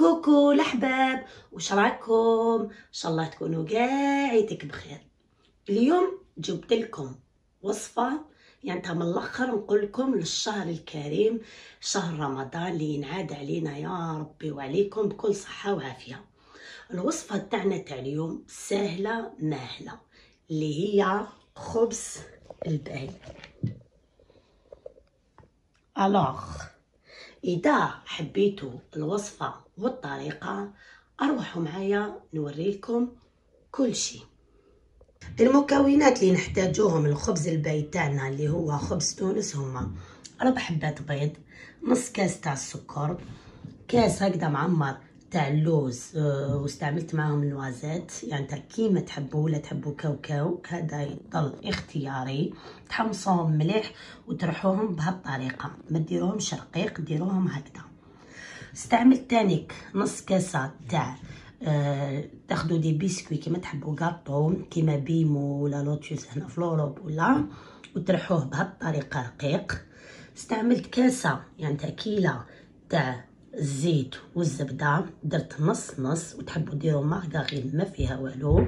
كوكو الأحباب وش راكم؟ إن شاء الله تكونوا قاعدتك بخير. اليوم جبت لكم وصفة يعني من الأخر نقول لكم للشهر الكريم شهر رمضان اللي ينعاد علينا يا ربي وعليكم بكل صحة وعافية. الوصفة تاعنا تاع اليوم سهلة ماهلة اللي هي خبز البال alors. إذا حبيتوا الوصفه والطريقة اروحوا معايا نوريلكم كل شيء. المكونات اللي نحتاجوهم الخبز الباي تاعنا اللي هو خبز تونس هما ربع حبات بيض نص كاس تاع السكر كاس هكذا معمر تاع اللوز أه واستعملت معاهم ال noisettes. يعني تاع كيما تحبوا ولا تحبوا كاوكاو هذا يضل اختياري. تحمصوهم مليح وترحوهم بهالطريقه ما ديروهمش رقيق ديروهم هكذا. استعملت تانيك نص كاسة تاع أه تاخدوا des biscuits كيما تحبوا غاطو كيما Bimo ولا لوتيوس هنا في l'Europe ولا وترحوه بهالطريقه رقيق. استعملت كاسة يعني تاع كيلة تاع الزيت والزبدة درت نص نص وتحبوا ديروا مارغرين ما فيها والو.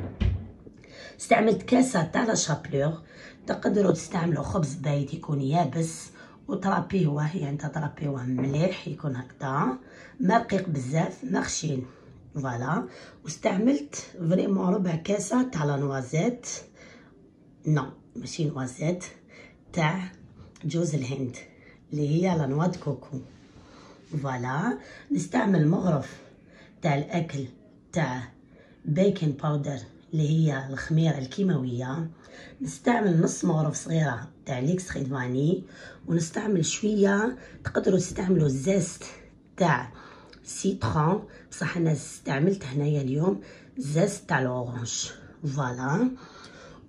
استعملت كاسة تاع la chapelure تقدروا تستعملوا خبز بايت يكون يابس وترابيوه يعني ترابيوه مليح يكون هكذا. ما رقيق بزاف ما خشين voilà. واستعملت vraiment ربع كاسة تاع la noisette. non ماشي noisette تاع جوز الهند اللي هي la noix coco. voilà نستعمل مغرف تاع الأكل تاع baking powder اللي هي الخميرة الكيماوية. نستعمل نص مغرف صغيرة تاع l'extrait vanille ونستعمل شوية تقدروا تستعملوا zeste تاع citron. بصح أنا استعملت هنايا اليوم zeste تاع ال orange. voilà.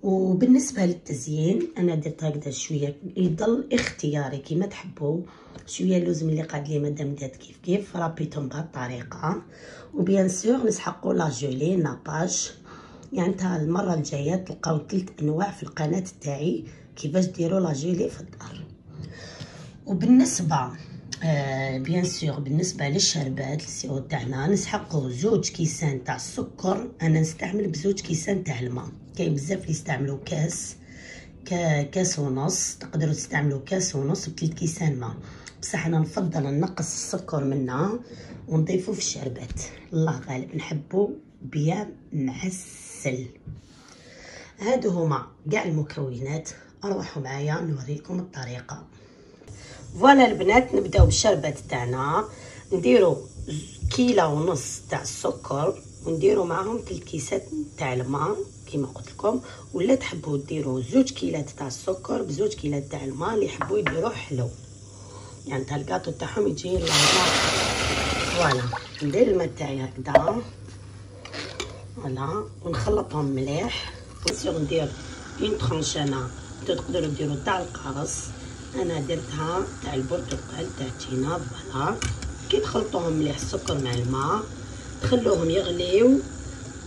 وبالنسبة للتزيين أنا درت هكذا شوية يضل اختياري كيما تحبوا شوية اللوز ملي قاد لي مدام دات كيف كيف رابيتهم بهالطريقه و bien sûr نسحقوا la gelée nappage. يعني تا المرة الجاية تلقاو ثلاث أنواع في القناة تاعي كيفاش ديروا la gelée في الدار. وبالنسبة آه bien sûr بالنسبة للشربات ال sirop تاعنا نسحقوا زوج كيسان تاع السكر أنا نستعمل بزوج كيسان تاع الماء. كاين بزاف اللي يستعملوا كاس كاس ونص تقدروا تستعملوا كاس ونص بثلاث كيسان ماء بصح أنا نفضل نقص السكر منها ونضيفه في الشربات. الله غالب نحبه بيا معسل هادو هما كاع المكونات اروحوا معايا نوريكم الطريقة. فوالا البنات نبداو بالشربات تاعنا. نديرو كيلة ونص تاع السكر. ونديرو معاهم ثلاث كيسات تاع الماء كيما قلت لكم ولا تحبوا ديروا زوج كيلات تاع السكر بزوج كيلات تاع الماء اللي يحبوا يديروه حلو. يعني تاع الكاطو تاعهم يجي voilà ندير الماء تاعي هكذا. فوالا ونخلطهم مليح. ونصير ندير une tranche أنا تقدروا ديروا تاع القارص. أنا درتها تاع البرتقال تاع تينا voilà كي تخلطوهم مليح السكر مع الماء. تخلوهم يغليو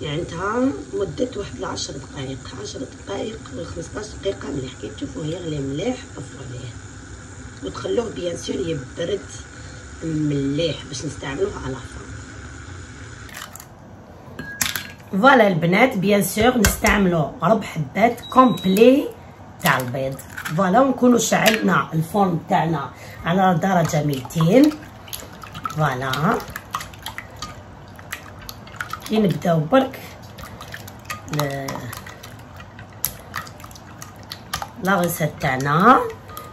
تاع مدة واحد العشر دقائق عشر دقائق خمسطاش دقيقة مليح. كي تشوفوه يغلي مليح طفوا عليه وتخلوه bien sûr يبرد مليح باش نستعملوه à la fin voilà البنات bien sûr نستعملو ربع حبات complets تاع البيض voilà ونكونوا شعلنا الفرن تاعنا على درجة 200 voilà كي نبداو برك. la recette تاعنا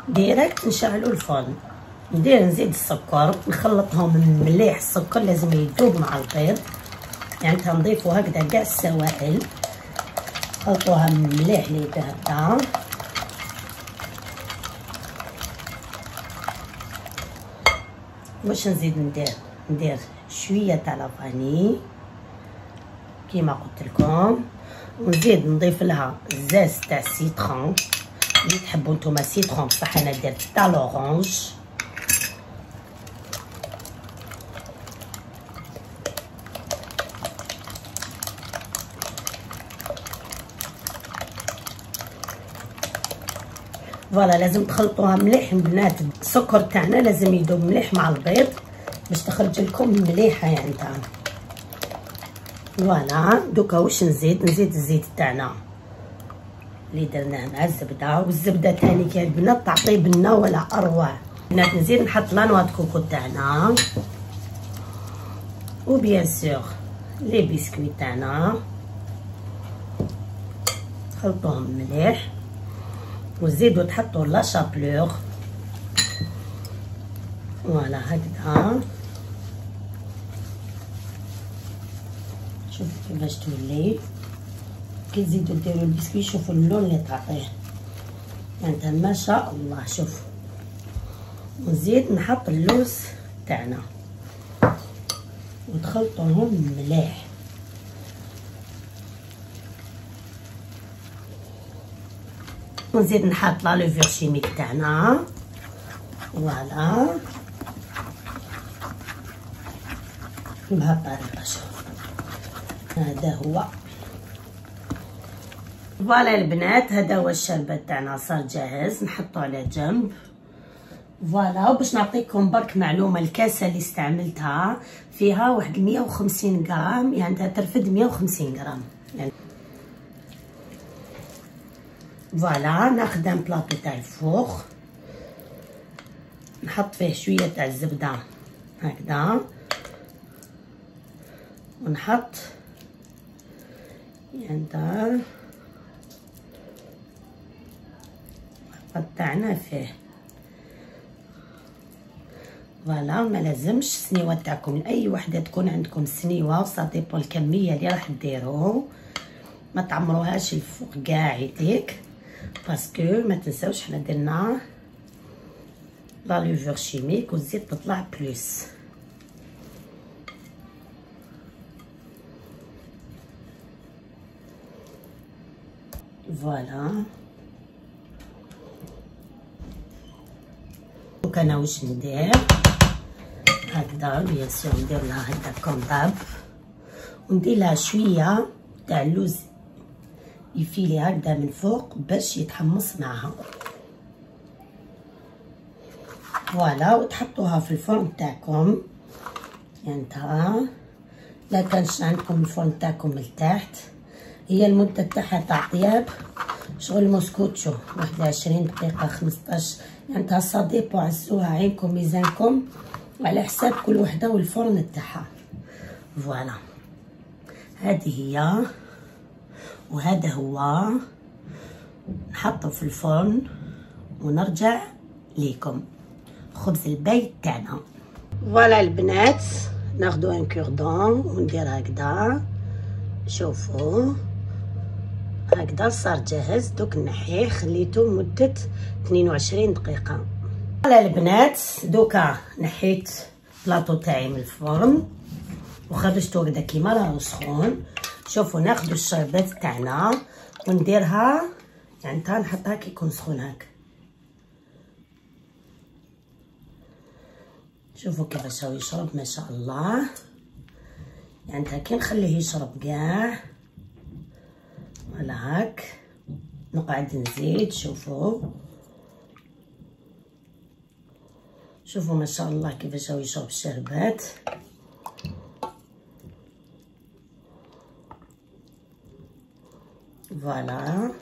direct نشعلو الفرن. ندير نزيد السكر نخلطهم مليح السكر لازم يذوب مع البيض. يعني تنضيفو هكذا كاع السوائل. خلطوها مليح لي هكذا واش نزيد ندير؟ ندير شوية تاع la vanille كيما قلت لكم. ونزيد نضيف لها zeste تاع citron. اللي تحبوا نتوما citron بصح أنا درت تاع l'orange. voilà لازم تخلطوها مليح البنات السكر تاعنا لازم يذوب مليح مع البيض باش تخرج لكم مليحة يعني تاع voilà دوكا واش نزيد نزيد الزيت تاعنا. اللي درناه مع الزبدة والزبدة تاني كي البنات تعطي بنه ولا أروع. بنات نزيد نحط la noix de coco تاعنا. و bien sûr les biscuits تاعنا. تخلطوهم مليح. وزيدوا تحطوا la chapelure. voilà هكذا شوفوا كيفاش تولي. كي تزيدوا ديروا البسكوي شوفوا اللون اللي تعطيه يعني ما شاء الله شوفوا ونزيد نحط اللوز تاعنا. وتخلطوهم مليح. ونزيد نحط la levure chimique تاعنا. voilà. بهالطريقه شوف هذا هو. voilà البنات هذا هو الشربات تاعنا صار جاهز نحطو على جنب. voilà وباش نعطيكم برك معلومة الكاسة اللي استعملتها فيها واحد 150 غرام يعني ترفد 150 غرام. يعني voilà ناخذ un plateau تاع ال four نحط فيه شوية تاع الزبدة هكذا ونحط يعني قطعنا فيه. voilà ما لازمش السنيوه تاعكم. اي وحدة تكون عندكم سنيوة و ça dépend الكميه اللي راح ديرو ما تعمروهاش الفوق كاع يديك parce que ما تنساوش حنا درنا la levure chimique والزيت تطلع plus. voilà دوك أنا واش ندير هكذا bien sûr ندير لها هكذا كونداب وندير لها شوية تاع اللوز effilées هكذا من فوق باش يتحمص معها voilà وتحطوها في الفرن تاعكم يعني لا كانش عندكم الفرن تاعكم لتحت هي المدة تاعها تاع طياب شغل موسكوتشو واحد عشرين دقيقة خمسطاش. يعني تاع ça dépend عزوها عينكم ميزانكم. على حساب كل وحدة والفرن تاعها voilà. هذه هي وهذا هو. نحطه في الفرن ونرجع ليكم. خبز الباي تاعنا. voilà البنات. ناخدو un cure-dent وندير هكذا. شوفوا. هكذا صار جاهز. دوك نحيه خليته مدة 22 دقيقة. voilà البنات دوكا نحيت بلاطو تاعي من الفرن وخرجته هكذا كيما راهو سخون شوفوا ناخدو الشربات تاعنا ونديرها يعني تا نحطها كي يكون سخون هكا. شوفوا كيفاش يشرب ما شاء الله. يعني كي نخليه يشرب كاع. ولا هاك نقعد نزيد شوفوا. شوفوا ما شاء الله كيفاش هو يشرب الشربات. فوالا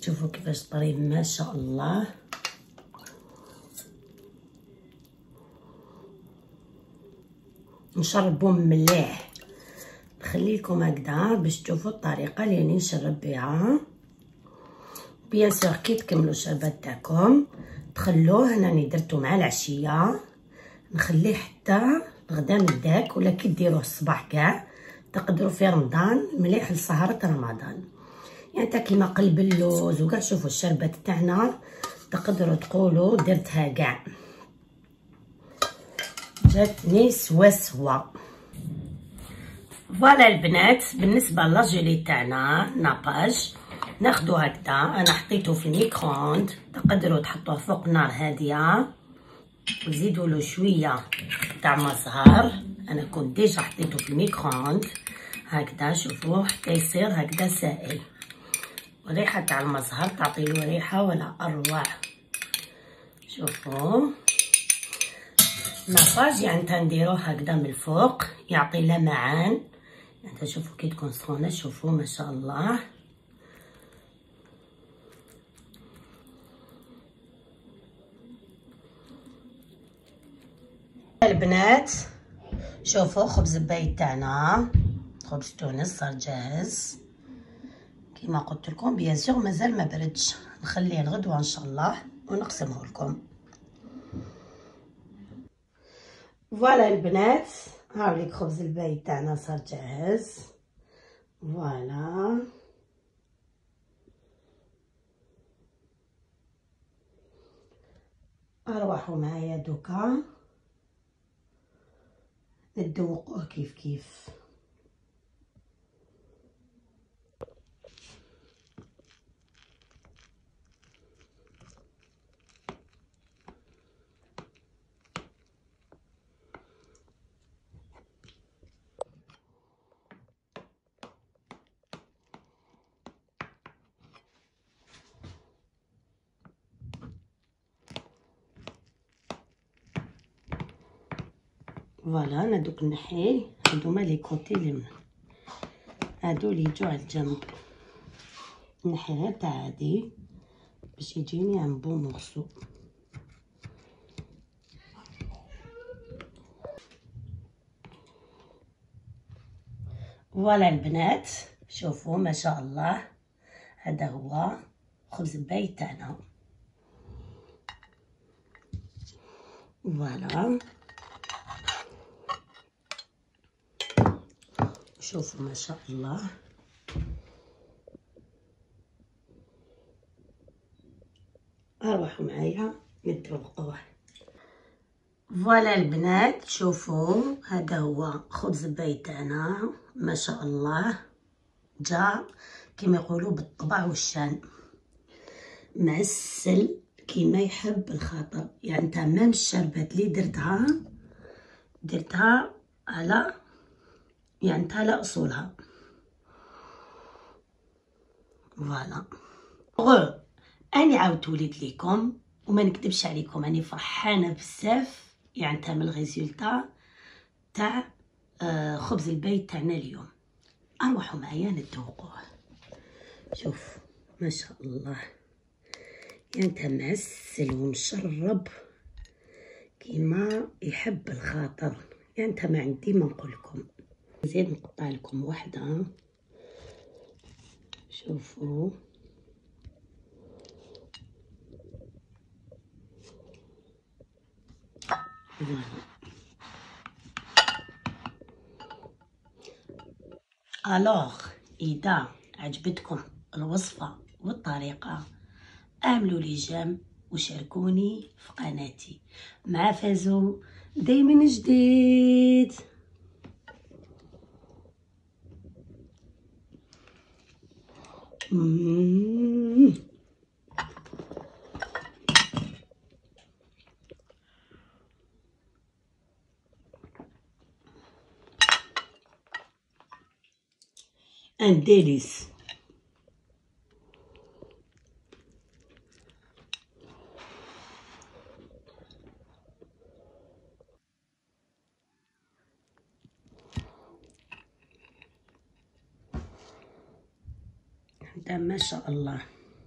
شوفوا كيفاش طريب ما شاء الله. نشربو مليح. نخليكم هكذا باش تشوفوا الطريقة اللي راني نشرب بها. bien sûr كي تكملوا الشربات تاعكم تخلوه أنا درتو مع العشية. نخليه حتى غدا من داك ولا كي ديروه الصباح كاع تقدروا في رمضان مليح لسهرة رمضان. يعني تا كيما قلب اللوز وكاع شوفوا الشربات تاعنا تقدروا تقولوا درتها كاع جاتني سوا سوا voilà البنات بالنسبة la gelée تاعنا nappage ناخدو هكذا. أنا حطيته في ال micro-ondes. تقدروا تحطوه فوق نار هادية. وزيدوا له شوية تاع مزهر. أنا كنت déjà حطيته في ال micro-ondes. هكذا شوفوا حتى يصير هكذا سائل. وريحة تاع المزهر تعطي له ريحة ولا اروع شوفوا. nappage يعني تنديروه هكذا من الفوق يعطي لمعان. يعني تشوفوا كي تكون سخونة شوفوا ما شاء الله. البنات شوفوا خبز البيت تاعنا. خبز تونس صار جاهز. كما قلت لكم bien sûr مازال ما بردش. نخليه الغدوة إن شاء الله ونقسمه لكم. voilà البنات هاوليك خبز البيت تاعنا صار جاهز voilà اروحوا معايا دوكا تذوقوه كيف كيف voilà أنا دوك نحي هادوما les côtés لي من هادو لي يجو على الجنب نحي غير تاع هادي باش يجيني un bon morceau voilà البنات شوفوا ما شاء الله هذا هو خبز البيت تاعنا voilà شوفوا ما شاء الله. اروحوا معايا نتذوقوه voilà البنات شوفوا هذا هو خبز البيت تاعنا. ما شاء الله. جا كما يقولوا بالطبع والشان. معسل كيما يحب الخاطر. يعني تمام الشربات اللي درتها درتها على يعني على أصولها. voilà. غو أني عاودت وليت ليكم وما نكذبش عليكم أني فرحانة بزاف يعني تاع من ال résultat تاع آه خبز البيت تاعنا اليوم. أروحوا معايا نتوقوه شوف ما شاء الله. يعني معسل ومشرب كيما يحب الخاطر. يعني ما عندي ما نقول لكم زيد نقطع لكم واحدة شوفوا. ألوغ اذا عجبتكم الوصفة والطريقة؟ أعملوا لي جيم وشاركوني في قناتي. مع فازو دايما جديد. Mm. And there is. شاء الله.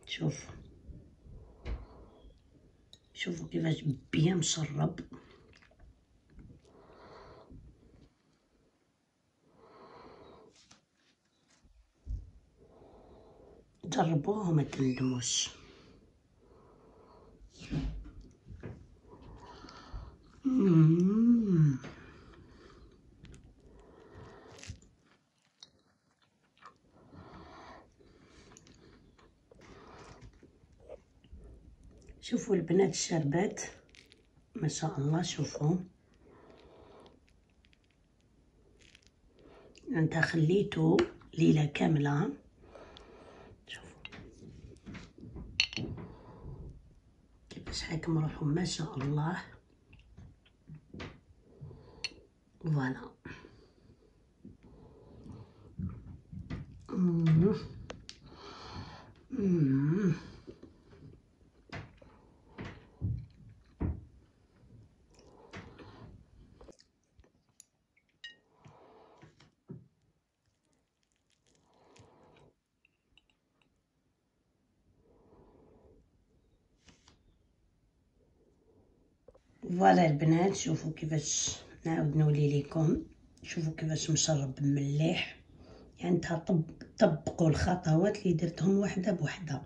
شوفوا شوفوا كيفاش بيا مشرب جربوه وما تندموش البنات الشربات ما شاء الله شوفوا. أنت خليته ليلة كاملة. شوفوا. كيفاش حكم روحهم ما شاء الله. فوالا. فوالا البنات شوفوا كيفاش نعاود نولي لكم شوفوا كيفاش مشرب مليح. يعني طب طبقوا الخطوات اللي درتهم وحدة بوحدة.